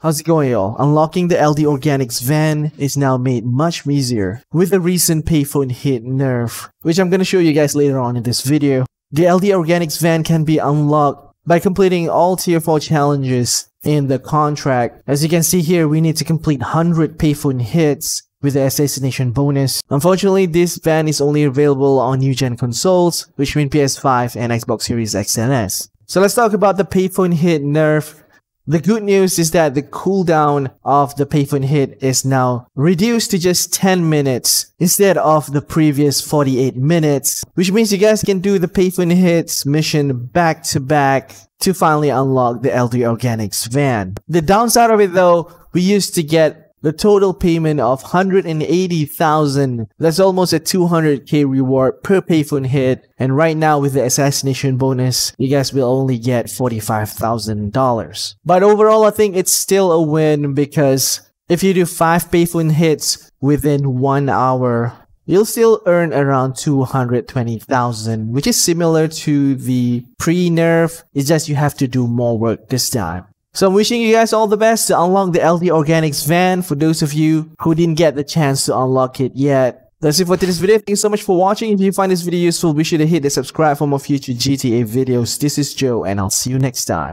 How's it going y'all? Unlocking the LD Organics van is now made much easier with the recent payphone hit nerf, which I'm gonna show you guys later on in this video. The LD Organics van can be unlocked by completing all tier 4 challenges in the contract. As you can see here, we need to complete 100 payphone hits with the assassination bonus. Unfortunately, this van is only available on new gen consoles, which mean PS5 and Xbox Series X and S. So let's talk about the payphone hit nerf the good news is that the cooldown of the payphone hit is now reduced to just 10 minutes instead of the previous 48 minutes, which means you guys can do the payphone hits mission back to back to finally unlock the LD Organics van. The downside of it though, we used to get the total payment of 180,000. That's almost a 200k reward per payphone hit. And right now with the assassination bonus, you guys will only get $45,000. But overall, I think it's still a win because if you do 5 payphone hits within 1 hour, you'll still earn around 220,000, which is similar to the pre-nerf. It's just you have to do more work this time. So I'm wishing you guys all the best to unlock the LD Organics van for those of you who didn't get the chance to unlock it yet. That's it for today's video. Thank you so much for watching. If you find this video useful, be sure to hit the subscribe for more future GTA videos. This is Joe and I'll see you next time.